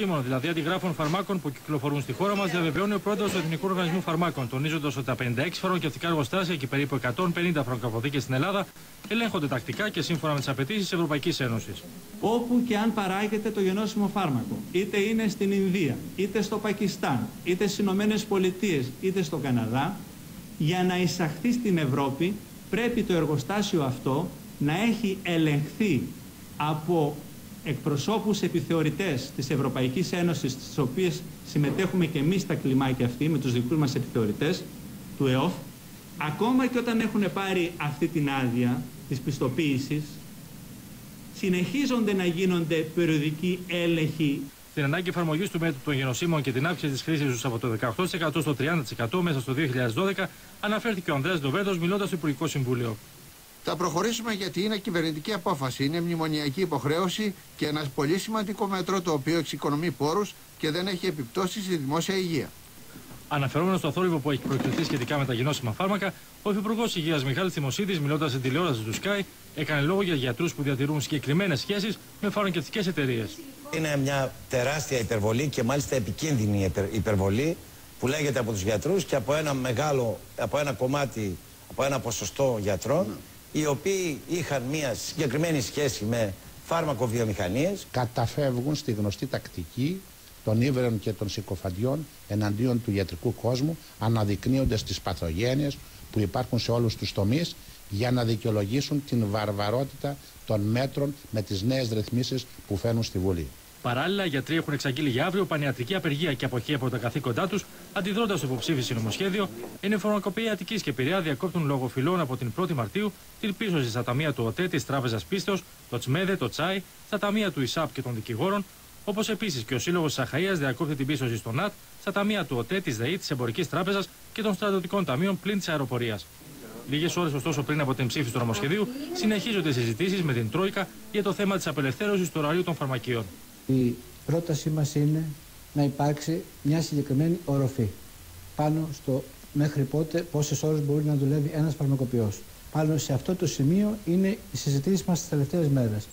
γενοσύμων, δηλαδή αντιγράφων φαρμάκων που κυκλοφορούν στη χώρα μας, διαβεβαιώνει ο πρόεδρος του Εθνικού Οργανισμού Φαρμάκων, τονίζοντας ότι τα 56 φαρμακευτικά εργοστάσια και περίπου 150 φαρμακοποθήκε στην Ελλάδα ελέγχονται τακτικά και σύμφωνα με τις απαιτήσεις της Ευρωπαϊκής Ένωσης. Όπου και αν παράγεται το γενώσιμο φάρμακο, είτε είναι στην Ινδία, είτε στο Πακιστάν, είτε στις Ηνωμένες Πολιτείες, είτε στο Καναδά, για να εισαχθεί στην Ευρώπη πρέπει το εργοστάσιο αυτό να έχει ελεγχθεί από εκπροσώπους επιθεωρητές της Ευρωπαϊκής Ένωσης, στις οποίες συμμετέχουμε και εμείς στα κλιμάκια αυτή με τους δικούς μας επιθεωρητές του ΕΟΦ, ακόμα και όταν έχουν πάρει αυτή την άδεια της πιστοποίησης, συνεχίζονται να γίνονται περιοδικοί έλεγχοι Την ανάγκη εφαρμογής του μέτρου των γενοσύμων και την αύξηση της χρήσης τους από το 18% στο 30% μέσα στο 2012 αναφέρθηκε ο Ανδρέας Ντοβέδο μιλώντας στο Υπουργικό Συμβούλιο. Θα προχωρήσουμε γιατί είναι κυβερνητική απόφαση. Είναι μνημονιακή υποχρέωση και ένας πολύ σημαντικό μέτρο το οποίο εξοικονομεί πόρους και δεν έχει επιπτώσεις στη δημόσια υγεία. Αναφερόμενος στο θόρυβο που έχει προεκτηθεί σχετικά με τα γενώσιμα φάρμακα, ο Υφυπουργός Υγείας Μιχάλης Θημοσίδη, μιλώντας στην τηλεόραση του Sky, έκανε λόγο για γιατρούς που διατηρούν συγκεκριμένες σχέσεις με φαρμακευτικές εταιρείες. Είναι μια τεράστια υπερβολή και μάλιστα επικίνδυνη υπερβολή που λέγεται από τους γιατρούς και από ένα μεγάλο, από ένα κομμάτι, από ένα ποσοστό γιατρών οι οποίοι είχαν μια συγκεκριμένη σχέση με φάρμακοβιομηχανίες. Καταφεύγουν στη γνωστή τακτική των ύβρεων και των συκοφαντιών εναντίον του ιατρικού κόσμου, αναδεικνύοντας τις παθογένειες που υπάρχουν σε όλους τους τομείς για να δικαιολογήσουν την βαρβαρότητα των μέτρων με τις νέες ρυθμίσεις που φαίνουν στη Βουλή. Παράλληλα, οι γιατροί έχουν εξαγγείλει για αύριο πανιατρική απεργία και αποχή από τα καθήκοντά τους, αντιδρώντας στο υποψήφιση νομοσχέδιο, οι φαρμακοποιοί Αττικής και Πειραιά διακόπτουν λόγω φυλών από την 1η Μαρτίου την πίσωση στα ταμεία του ΟΤΕ, της Τράπεζας Πίστεως, το Τσμέδε, το Τσάι, στα ταμεία του ΙΣΑΠ και των δικηγόρων, όπως επίσης και ο Σύλλογος Σαχαία διακόπτει την πίσωση στο ΝΑΤ, στα ταμεία του ΟΤΕ, της ΔΕΗ, της Εμπορικής Τράπεζας και των στρατιωτικών ταμείων πλην της αεροπορίας. Λίγες ώρες ωστόσο πριν από την ψήφιση του νομοσχεδίου, συνεχίζονται συζητήσεις με την Τρόικα για το θέμα της απελευθέρωσης του ωραρίου των φαρμακείων. Η πρότασή μας είναι να υπάρξει μια συγκεκριμένη οροφή πάνω στο μέχρι πότε, πόσες ώρες μπορεί να δουλεύει ένας φαρμακοποιός. Πάνω σε αυτό το σημείο είναι οι συζητήσεις μας τις τελευταίες μέρες.